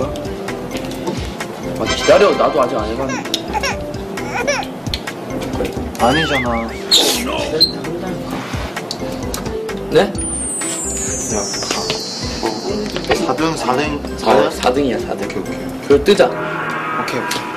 해볼까? 아 기다려 나도 아직 안 해봤는데 아니잖아. 네? 야, 4등, 4등, 4, 4등이야 4등 오케이, 오케이. 그걸 뜨자 오케이, 오케이.